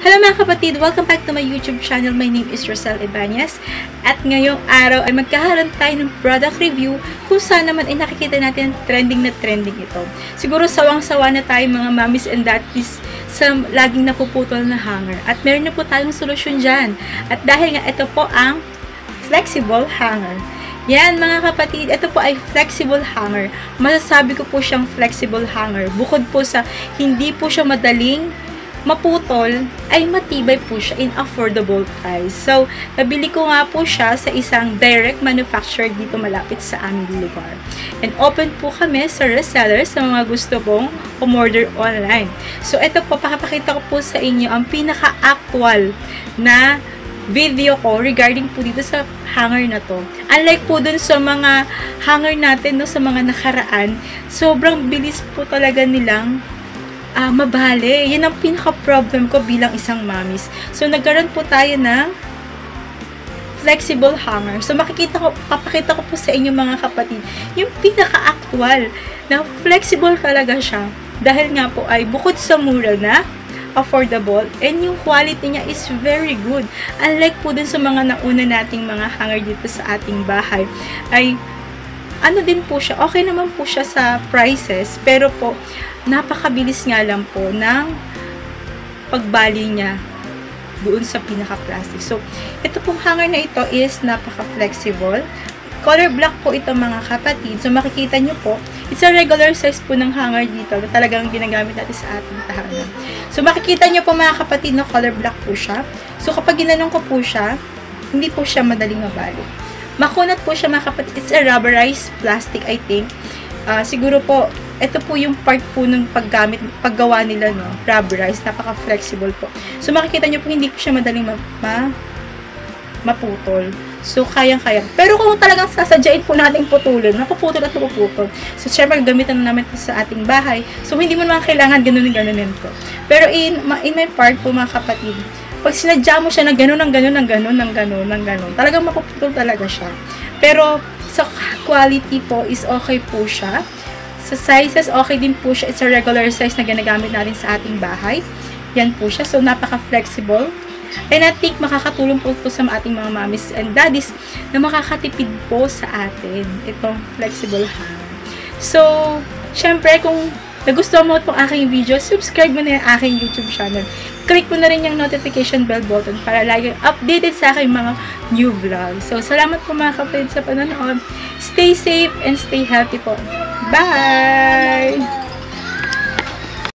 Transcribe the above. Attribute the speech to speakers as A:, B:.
A: Hello mga kapatid! Welcome back to my YouTube channel. My name is Rosel Ibanez. At ngayong araw ay magkakaroon tayo ng product review kung saan naman ay nakikita natin trending na trending ito. Siguro sawang-sawa na tayo mga mommies and daddies sa laging napuputol na hanger. At meron na po tayong solusyon dyan. At dahil nga ito po ang flexible hanger. Yan mga kapatid, ito po ay flexible hanger. Masasabi ko po siyang flexible hanger. Bukod po sa hindi po siya madaling maputol, ay matibay po siya in affordable price. So, nabili ko nga po siya sa isang direct manufacturer dito malapit sa aming lugar. And open po kami sa resellers sa mga gusto pong umorder online. So, ito po, pakapakita ko po sa inyo ang pinaka-actual na video ko regarding po dito sa hanger na to. Unlike po dun sa mga hanger natin no, sa mga nakaraan, sobrang bilis po talaga nilang uh, mabali. Yan ang pinaka-problem ko bilang isang mamis. So, nagkaroon po tayo ng flexible hanger. So, makikita ko, papakita ko po sa inyo mga kapatid, yung pinaka-actual na flexible talaga siya. Dahil nga po ay bukod sa mura na, affordable, and yung quality niya is very good. Unlike po dun sa mga nauna nating mga hanger dito sa ating bahay, ay ano din po siya, okay naman po siya sa prices, pero po, napakabilis nga lang po ng pagbali niya doon sa pinaka-plastic. So, ito pong hanger na ito is napaka-flexible. Color black po ito mga kapatid. So, makikita nyo po, it's a regular size po ng hanger dito na talagang ginagamit natin sa ating tahanan. So, makikita nyo po mga kapatid na color black po siya. So, kapag ginanong ko po siya, hindi po siya madaling mabali. Makunat po siya mga kapatid. It's a rubberized plastic, I think. Uh, siguro po, ito po yung part po ng paggamit, paggawa nila, no? Rubberized, napaka-flexible po. So, makikita nyo po, hindi po siya madaling ma, ma maputol. So, kayang-kaya. Pero kung talagang sasadyain po natin putulin, mapuputol at mapuputol. So, syempre, gamitan na namin ito sa ating bahay. So, hindi mo naman kailangan ganunin-ganunin ko. Pero in, in my part po, mga kapatid, pag sinadya mo siya na gano'n, ng gano'n, ng gano'n, ng gano'n, ng gano'n, talagang mapuputol talaga siya. Pero, sa quality po, is okay po siya. Sa sizes, okay din po siya. It's a regular size na ginagamit natin sa ating bahay. Yan po siya. So, napaka-flexible. And I think makakatulong po po sa ating mga mommies and daddies na makakatipid po sa atin itong flexible hand. So, syempre, kung nagustuhan mo itong aking video, subscribe mo na yung aking YouTube channel. Click mo na rin yung notification bell button para lagi updated sa aking mga new vlogs. So, salamat po mga kapatid sa panonood. Stay safe and stay healthy po. Bye!